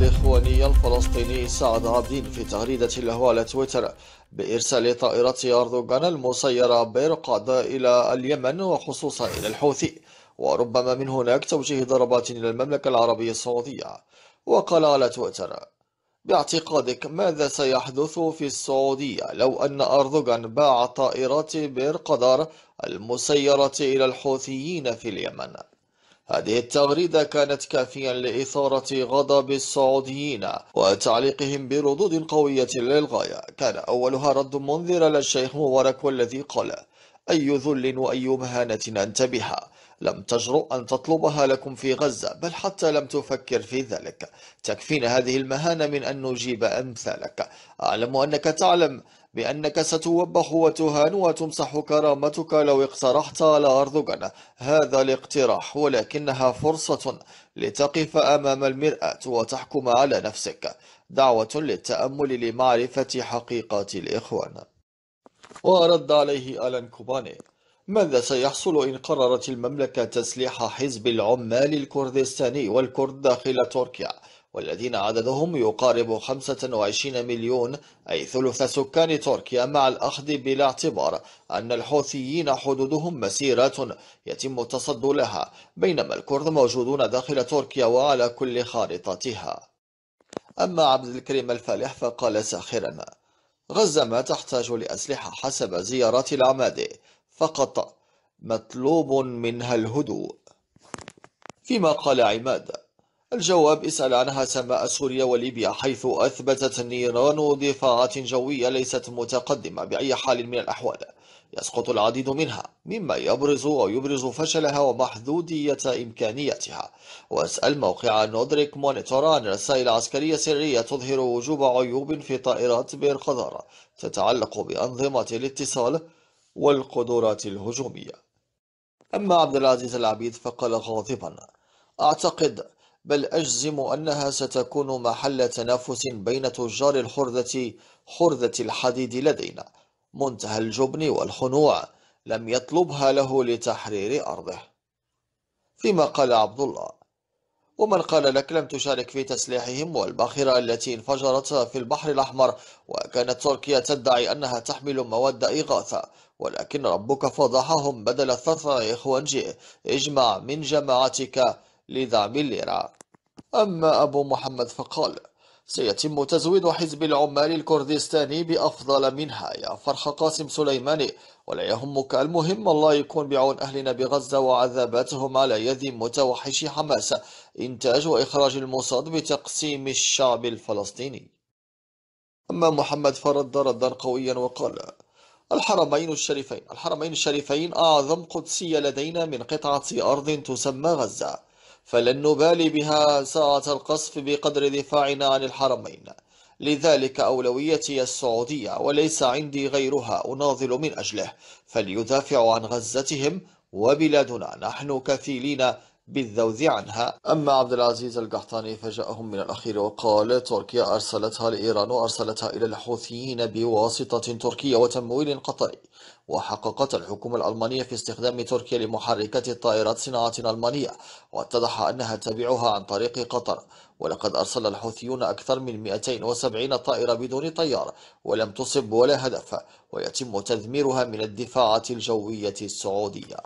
الإخواني الفلسطيني سعد عابدين في تغريدة له على تويتر بإرسال طائرة أردوغان المسيرة بيرقاد إلى اليمن وخصوصا إلى الحوثي وربما من هناك توجيه ضربات إلى المملكة العربية السعودية وقال على تويتر باعتقادك ماذا سيحدث في السعودية لو أن أردوغان باع طائرات بيرقدار المسيرة إلى الحوثيين في اليمن؟ هذه التغريدة كانت كافيا لإثارة غضب السعوديين وتعليقهم بردود قوية للغاية. كان أولها رد منذر للشيخ مبارك والذي قال أي ذل وأي مهانة أنت بها لم تجرؤ أن تطلبها لكم في غزة بل حتى لم تفكر في ذلك. تكفينا هذه المهانة من أن نجيب أمثالك. أعلم أنك تعلم بأنك ستوبخ وتهان وتمسح كرامتك لو اقترحت على أردوغان هذا الاقتراح ولكنها فرصة لتقف أمام المرآة وتحكم على نفسك. دعوة للتأمل لمعرفة حقيقة الإخوان. ورد عليه ألان كوباني ماذا سيحصل إن قررت المملكة تسليح حزب العمال الكردستاني والكرد داخل تركيا؟ والذين عددهم يقارب 25 مليون أي ثلث سكان تركيا مع الأخذ بالاعتبار أن الحوثيين حدودهم مسيرات يتم التصدي لها بينما الكرد موجودون داخل تركيا وعلى كل خارطتها. أما عبد الكريم الفالح فقال ساخرا غزة ما تحتاج لأسلحة حسب زيارات العمادة فقط مطلوب منها الهدوء. فيما قال عماد الجواب اسأل عنها سماء سوريا وليبيا حيث أثبتت النيران دفاعات جوية ليست متقدمة بأي حال من الأحوال. يسقط العديد منها مما يبرز ويبرز فشلها ومحدودية إمكانياتها واسأل موقع نورديك مونيتور عن رسائل عسكرية سرية تظهر وجود عيوب في طائرات بيرقدار تتعلق بأنظمة الاتصال والقدرات الهجومية. أما عبد العزيز العبيد فقال غاضبا أعتقد بل أجزم أنها ستكون محل تنافس بين تجار الخردة خردة الحديد لدينا منتهى الجبن والخنوع لم يطلبها له لتحرير أرضه. فيما قال عبد الله ومن قال لك لم تشارك في تسليحهم والباخرة التي انفجرت في البحر الأحمر وكانت تركيا تدعي أنها تحمل مواد إغاثة ولكن ربك فضحهم بدل الثرث إخوانجي اجمع من جماعتك لدعم الليرة أما أبو محمد فقال سيتم تزويد حزب العمال الكردستاني بأفضل منها يا فرخ قاسم سليماني. ولا يهمك المهم الله يكون بعون أهلنا بغزة وعذاباتهم على يد متوحش حماس. إنتاج وإخراج الموساد بتقسيم الشعب الفلسطيني. أما محمد فرد ردا قويا وقال الحرمين الشريفين. الحرمين الشريفين أعظم قدسية لدينا من قطعة أرض تسمى غزة. فلن نبالي بها ساعة القصف بقدر دفاعنا عن الحرمين. لذلك أولويتي السعودية وليس عندي غيرها أناضل من أجله. فليدافعوا عن غزتهم وبلادنا. نحن كفيلين بالذوذ عنها. أما عبد العزيز القحطاني فجاءهم من الأخير وقال تركيا أرسلتها لإيران وأرسلتها إلى الحوثيين بواسطة تركية وتمويل قطري وحققت الحكومة الألمانية في استخدام تركيا لمحركات الطائرات صناعة ألمانية واتضح أنها تبيعها عن طريق قطر. ولقد أرسل الحوثيون أكثر من 270 طائرة بدون طيار ولم تصب ولا هدف ويتم تدميرها من الدفاعات الجوية السعودية.